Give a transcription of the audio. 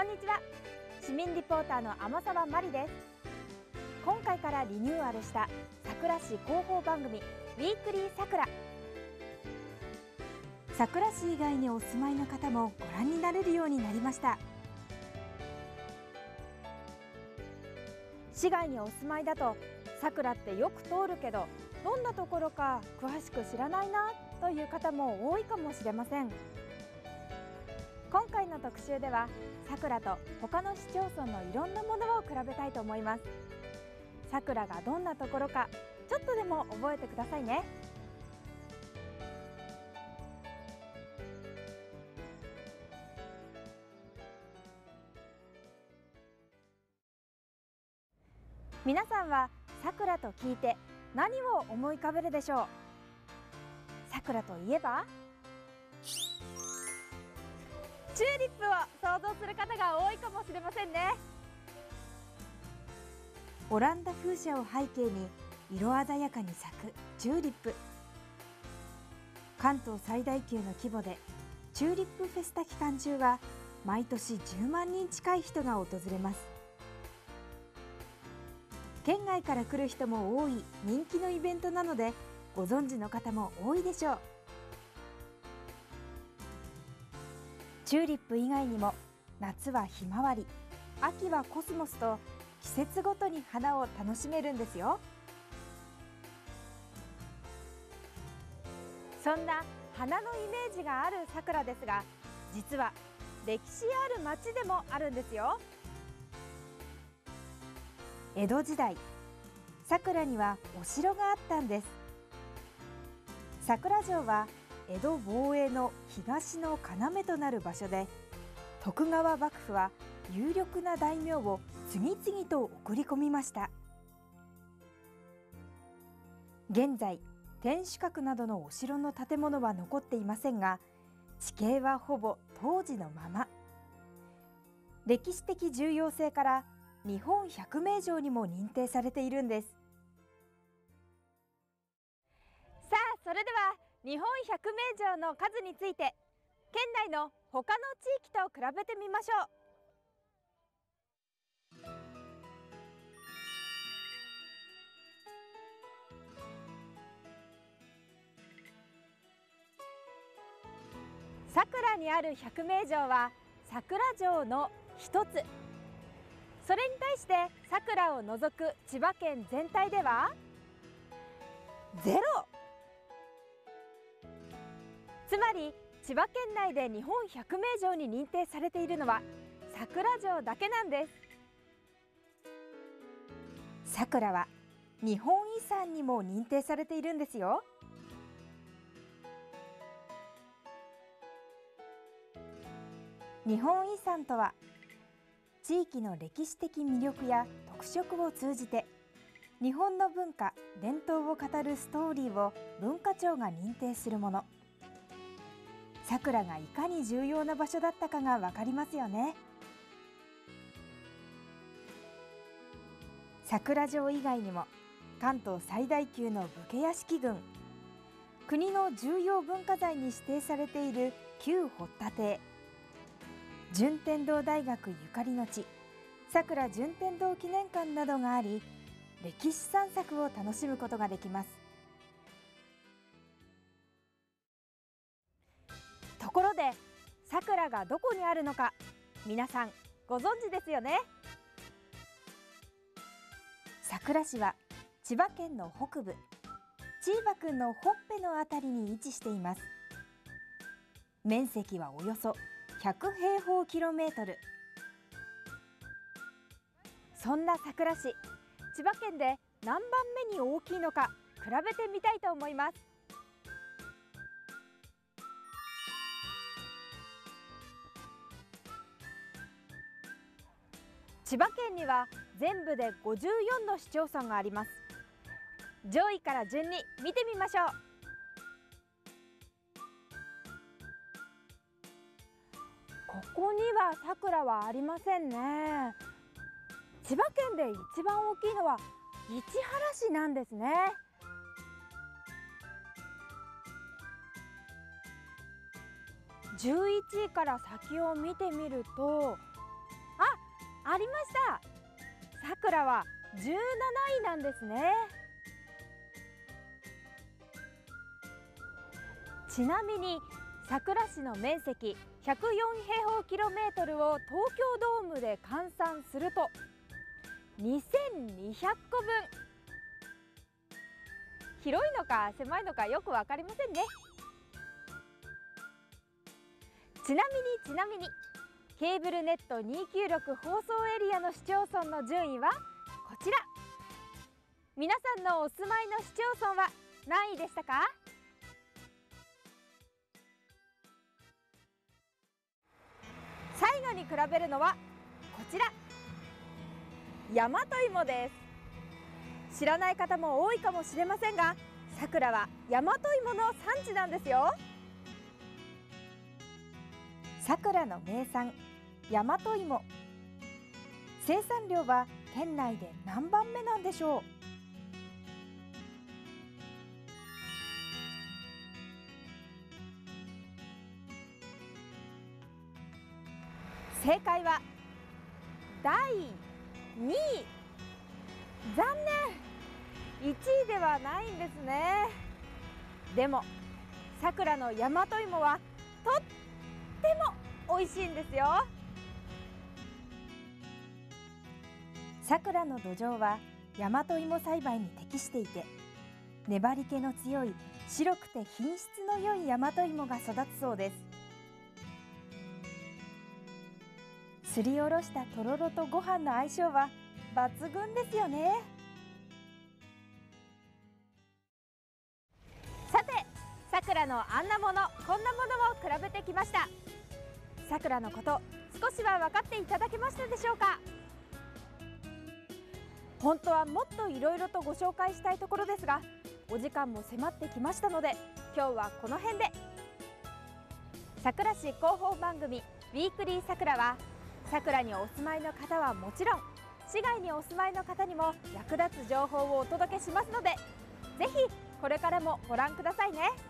こんにちは。市民リポーターの天沢真理です。今回からリニューアルした桜市広報番組ウィークリー桜。桜市以外にお住まいの方もご覧になれるようになりました。市外にお住まいだと桜ってよく通るけどどんなところか詳しく知らないなという方も多いかもしれません。今回の特集ではさくらと他の市町村のいろんなものを比べたいと思います。さくらがどんなところかちょっとでも覚えてくださいね。皆さんはさくらと聞いて何を思い浮かべるでしょう？さくらといえばチューリップを想像する方が多いかもしれませんね。オランダ風車を背景に色鮮やかに咲くチューリップ。関東最大級の規模でチューリップフェスタ期間中は毎年10万人近い人が訪れます。県外から来る人も多い人気のイベントなのでご存知の方も多いでしょう。チューリップ以外にも夏はひまわり秋はコスモスと季節ごとに花を楽しめるんですよ。そんな花のイメージがある桜ですが実は歴史ある町でもあるんですよ。江戸時代桜にはお城があったんです。桜城は江戸防衛の東の要となる場所で徳川幕府は有力な大名を次々と送り込みました。現在天守閣などのお城の建物は残っていませんが地形はほぼ当時のまま。歴史的重要性から日本百名城にも認定されているんです。さあそれでは日本百名城の数について県内の他の地域と比べてみましょう。桜にある百名城は桜城の一つ。それに対して桜を除く千葉県全体ではゼロ。つまり千葉県内で日本百名城に認定されているのは桜城だけなんです。桜は日本遺産にも認定されているんですよ。日本遺産とは地域の歴史的魅力や特色を通じて日本の文化伝統を語るストーリーを文化庁が認定するもの。さくらがいかに重要な場所だったかがわかりますよね。桜城以外にも関東最大級の武家屋敷群国の重要文化財に指定されている旧堀田邸順天堂大学ゆかりの地さくら順天堂記念館などがあり歴史散策を楽しむことができます。さくらがどこにあるのか皆さんご存知ですよね？桜市は千葉県の北部チーバくんのほっぺのあたりに位置しています。面積はおよそ100平方キロメートル。そんな桜市千葉県で何番目に大きいのか比べてみたいと思います。千葉県には全部で54の市町村があります。上位から順に見てみましょう。ここには桜はありませんね。千葉県で一番大きいのは市原市なんですね。11位から先を見てみるとありました。さくらは17位なんですね。ちなみに佐倉市の面積104平方キロメートルを東京ドームで換算すると2200個分。広いのか狭いのかよく分かりませんね。ちなみにちなみにケーブルネット296放送エリアの市町村の順位はこちら。皆さんのお住まいの市町村は何位でしたか？最後に比べるのはこちら。大和芋です。知らない方も多いかもしれませんがさくらは大和芋の産地なんですよ。さくらの名産大和芋。生産量は県内で何番目なんでしょう？正解は第2位。残念。1位ではないんですね。でもさくらの大和芋はとっても美味しいんですよ。さくらの土壌は大和芋栽培に適していて粘り気の強い白くて品質の良い大和芋が育つそうです。すりおろしたとろろとご飯の相性は抜群ですよね。さてさくらのあんなものこんなものを比べてきました。さくらのこと少しは分かっていただけましたでしょうか？本当はもっといろいろとご紹介したいところですがお時間も迫ってきましたので今日はこの辺でさくら市広報番組「ウィークリーさくら」はさくらにお住まいの方はもちろん市外にお住まいの方にも役立つ情報をお届けしますのでぜひこれからもご覧くださいね。